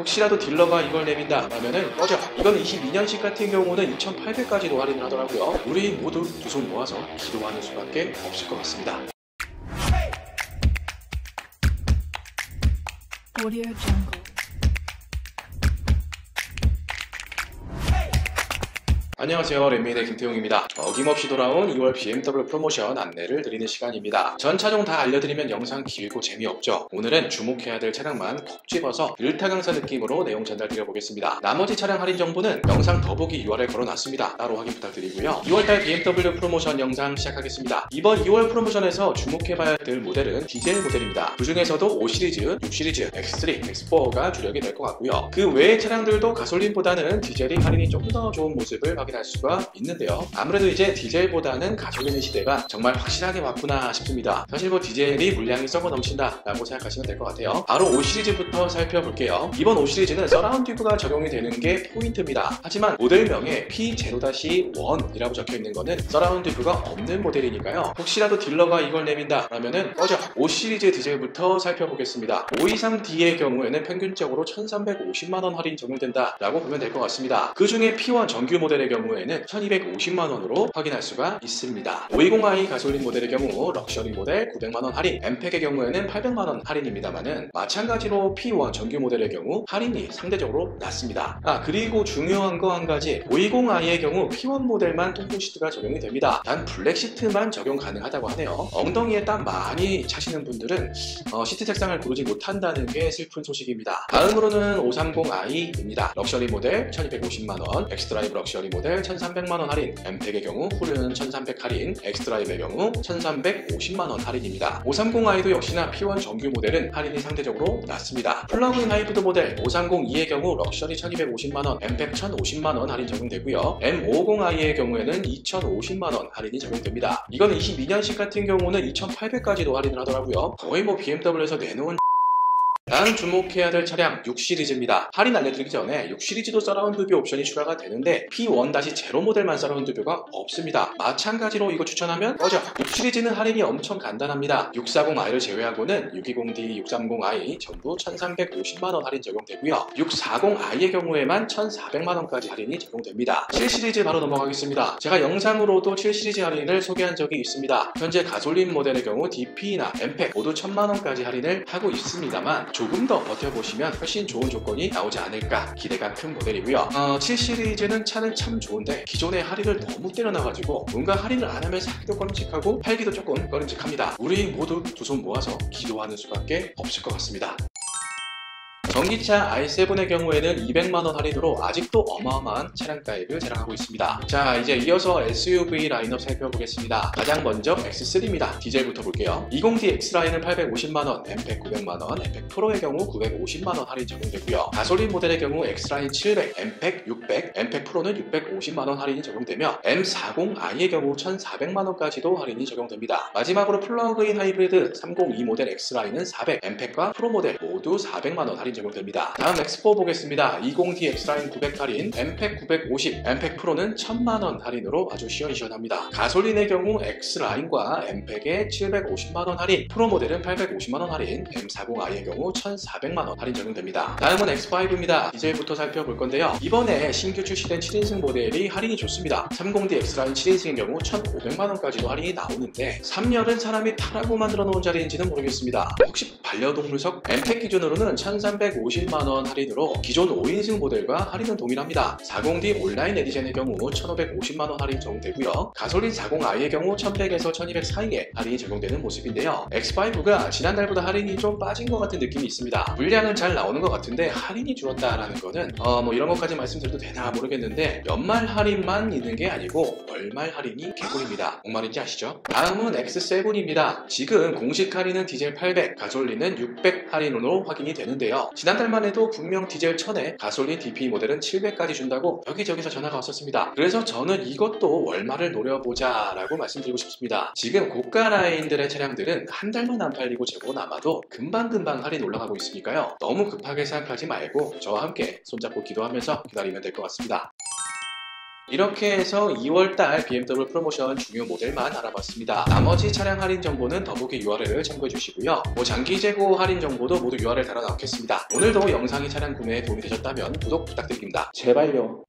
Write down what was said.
혹시라도 딜러가 이걸 내민다 라면은 꺼져. 이건 22년식 같은 경우는 2800까지도 할인을 하더라고요. 우리 모두 두 손 모아서 기도하는 수밖에 없을 것 같습니다. Audio Jungle. 안녕하세요 랜미의 김태용입니다. 어김없이 돌아온 2월 BMW 프로모션 안내를 드리는 시간입니다. 전 차종 다 알려드리면 영상 길고 재미없죠. 오늘은 주목해야 될 차량만 콕 집어서 일타 강사 느낌으로 내용 전달 드려 보겠습니다. 나머지 차량 할인 정보는 영상 더보기 URL 걸어놨습니다. 따로 확인 부탁드리고요. 2월달 BMW 프로모션 영상 시작하겠습니다. 이번 2월 프로모션에서 주목해봐야 될 모델은 디젤 모델입니다. 그 중에서도 5시리즈, 6시리즈, X3, X4가 주력이 될 것 같고요. 그 외의 차량들도 가솔린보다는 디젤이 할인이 좀 더 좋은 모습을 확인 할 수가 있는데요. 아무래도 이제 디젤보다는 가솔린의 시대가 정말 확실하게 왔구나 싶습니다. 사실 뭐 디젤이 물량이 썩어 넘친다 라고 생각하시면 될 것 같아요. 바로 5 시리즈부터 살펴볼게요. 이번 5 시리즈는 surround view가 적용이 되는 게 포인트입니다. 하지만 모델명에 P0-1이라고 적혀 있는 거는 surround view가 없는 모델이니까요. 혹시라도 딜러가 이걸 내민다 라면은 꺼져 5 시리즈 디젤부터 살펴보겠습니다. 523D의 경우에는 평균적으로 1350만원 할인 적용된다 라고 보면 될 것 같습니다. 그 중에 P1 정규 모델의 경우 에는 1250만 원으로 확인할 수가 있습니다. 520i 가솔린 모델의 경우 럭셔리 모델 900만 원 할인, M pack의 경우에는 800만 원 할인입니다만은 마찬가지로 P1 정규 모델의 경우 할인이 상대적으로 낮습니다. 아 그리고 중요한 거 한 가지 520i의 경우 P1 모델만 통풍 시트가 적용이 됩니다. 단 블랙 시트만 적용 가능하다고 하네요. 엉덩이에 땀 많이 차시는 분들은 어, 시트 색상을 고르지 못한다는 게 슬픈 소식입니다. 다음으로는 530i입니다. 럭셔리 모델 1250만 원, xDrive luxury 모델 1300만원 할인, M pack의 경우 후륜은 1300 할인, xDrive의 경우 1350만원 할인입니다. 530i도 역시나 P1 정규 모델은 할인이 상대적으로 낮습니다. 플러그인 하이브리드 모델 530e의 경우 럭셔리 1250만원, M pack 1050만원 할인 적용되고요. M550i의 경우에는 2050만원 할인이 적용됩니다. 이건 22년식 같은 경우는 2800까지도 할인을 하더라고요. 거의 뭐 BMW에서 내놓은 다음 주목해야 될 차량 6시리즈입니다. 할인 알려드리기 전에 6시리즈도 surround view 옵션이 추가가 되는데 P1-0 모델만 surround view가 없습니다. 마찬가지로 이거 추천하면 꺼져! 6시리즈는 할인이 엄청 간단합니다. 640i를 제외하고는 620D, 630i 전부 1350만원 할인 적용되고요. 640i의 경우에만 1400만원까지 할인이 적용됩니다. 7시리즈 바로 넘어가겠습니다. 제가 영상으로도 7시리즈 할인을 소개한 적이 있습니다. 현재 가솔린 모델의 경우 DP나 M pack 모두 1000만원까지 할인을 하고 있습니다만 조금 더 버텨보시면 훨씬 좋은 조건이 나오지 않을까 기대가 큰 모델이고요. 어, 7 시리즈는 차는 참 좋은데 기존의 할인을 너무 때려놔가지고 뭔가 할인을 안 하면 사기도 꺼림칙하고 팔기도 조금 꺼림칙합니다. 우리 모두 두 손 모아서 기도하는 수밖에 없을 것 같습니다. 전기차 i7의 경우에는 200만원 할인으로 아직도 어마어마한 차량 가입을 자랑하고 있습니다. 자 이제 이어서 SUV 라인업 살펴보겠습니다. 가장 먼저 X3입니다. 디젤부터 볼게요. 20D X라인은 850만원, 엠팩 900만원, 엠팩 프로의 경우 950만원 할인 적용되고요. 가솔린 모델의 경우 X라인 700, 엠팩 600, 엠팩 프로는 650만원 할인이 적용되며 M40i의 경우 1,400만원까지도 할인이 적용됩니다. 마지막으로 플러그인 하이브리드 30e 모델 X라인은 400, M pack과 프로 모델 모두 400만원 할인 적용됩니다. 다음 X4 보겠습니다. 20D X라인 900 할인, M pack 950, M pack 프로는 1000만원 할인으로 아주 시원시원합니다. 가솔린의 경우 X라인과 M pack에 750만원 할인, 프로 모델은 850만원 할인, M40i의 경우 1400만원 할인 적용됩니다. 다음은 X5입니다. 디젤부터 살펴볼 건데요. 이번에 신규 출시된 7인승 모델이 할인이 좋습니다. 30D X라인 7인승의 경우 1,500만원까지도 할인이 나오는데 3열은 사람이 타라고 만들어 놓은 자리인지는 모르겠습니다. 혹시 반려동물석 M pack 기준으로는 1,350만원 할인으로 기존 5인승 모델과 할인은 동일합니다. 40D 온라인 edition의 경우 1,550만원 할인 적용되고요. 가솔린 40i의 경우 1,100에서 1,200 사이에 할인이 적용되는 모습인데요. X5가 지난달보다 할인이 좀 빠진 것 같은 느낌이 있습니다. 물량은 잘 나오는 것 같은데 할인이 줄었다라는 거는 어, 뭐 이런 것까지 말씀드려도 되나 모르겠는데 연말 할인만 있는 게 아니고 월말 할인이 개꿀입니다. 뭔 말인지 아시죠? 다음은 X7입니다. 지금 공식 할인은 디젤 800, 가솔린은 600 할인으로 확인이 되는데요. 지난달만 해도 분명 디젤 1000에 가솔린 DP 모델은 700까지 준다고 여기저기서 전화가 왔었습니다. 그래서 저는 이것도 월말을 노려보자 라고 말씀드리고 싶습니다. 지금 고가 라인들의 차량들은 한 달만 안 팔리고 재고 남아도 금방금방 할인 올라가고 있으니까요. 너무 급하게 생각하지 말고 저와 함께 손잡고 기도하면서 기다리면 될 것 같습니다. 이렇게 해서 2월달 BMW 프로모션 중요 모델만 알아봤습니다. 나머지 차량 할인 정보는 더보기 URL을 참고해 주시고요. 뭐 장기 재고 할인 정보도 모두 URL 달아 놓겠습니다. 오늘도 영상이 차량 구매에 도움이 되셨다면 구독 부탁드립니다. 제발요.